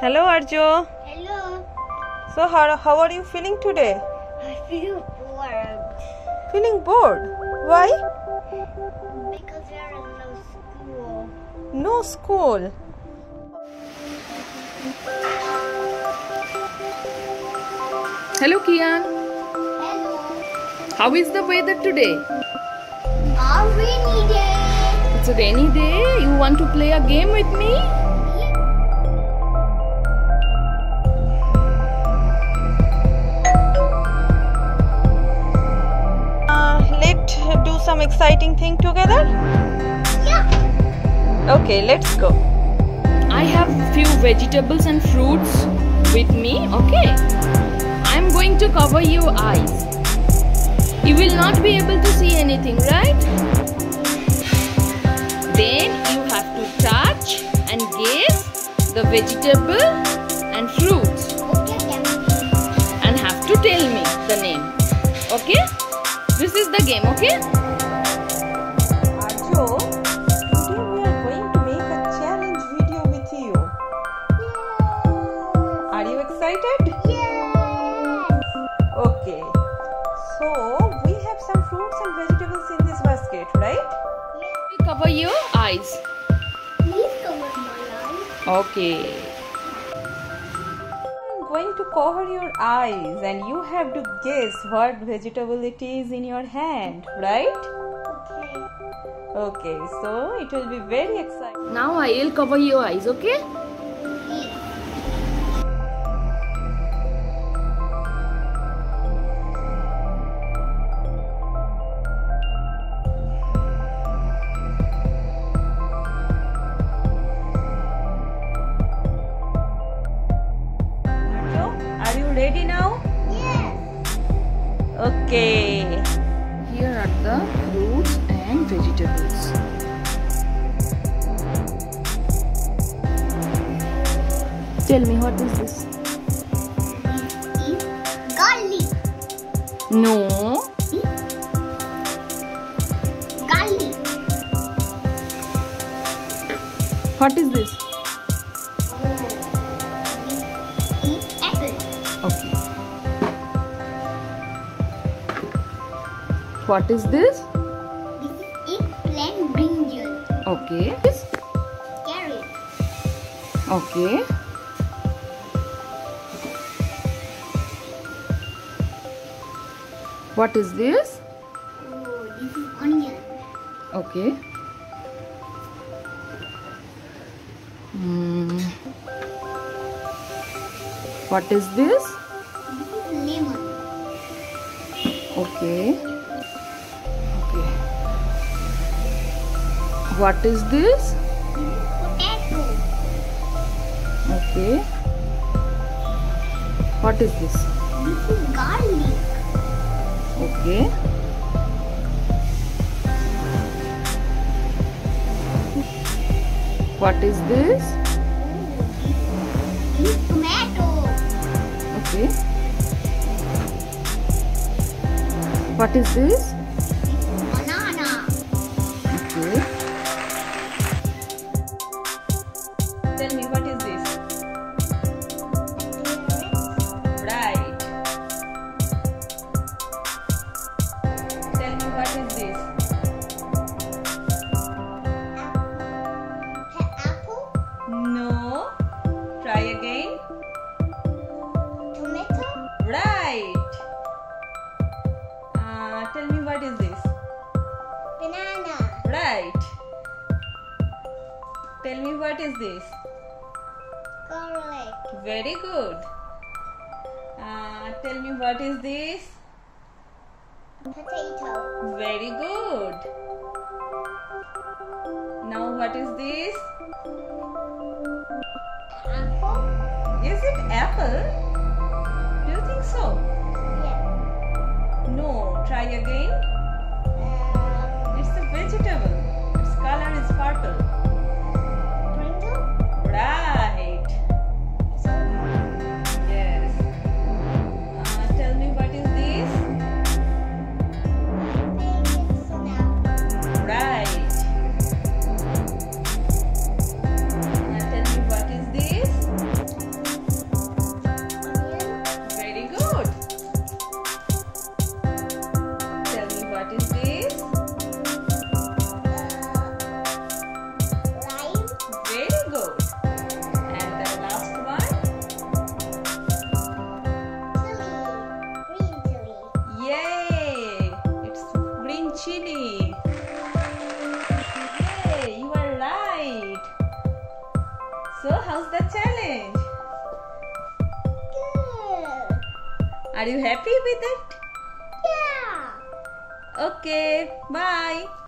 Hello, Arjo. Hello. So, how, how are you feeling today? I feel bored Feeling bored? Why? because there is no school. No school. Hello Kian, Hello. how is the weather today? Are rainy day? It's a rainy day. You want to play a game with me? Some exciting thing together. Yeah. Okay, let's go. I have few vegetables and fruits with me, okay? I'm going to cover your eyes. You will not be able to see anything, right? Then you have to touch and guess the vegetable and fruits and have to tell me the name. Okay? This is the game, okay? Cover your eyes. Please cover my eyes. Okay. I'm going to cover your eyes and you have to guess what vegetable it is in your hand, right? Okay. Okay, so it will be very exciting. Now I will cover your eyes, okay? Okay. Here are the fruits and vegetables. Tell me what is this? This garlic. No. Garlic. What is this? This What is this? This is eggplant brinjal. Okay. This? Carrot. Okay. What is this? Oh, this is onion. Okay. Hmm. What is this? This is lemon. Okay. What is this? Potato. Okay. What is this? This is garlic. Okay. What is this? This is tomato. Okay. What is this? Me what is this? Garlic. Very good. Uh, tell me what is this? Potato. Very good. Now what is this? Apple. Is it apple? Do you think so? Yeah. No. Try again. Uh, It's a vegetable. Are you happy with it? Yeah. Okay, bye.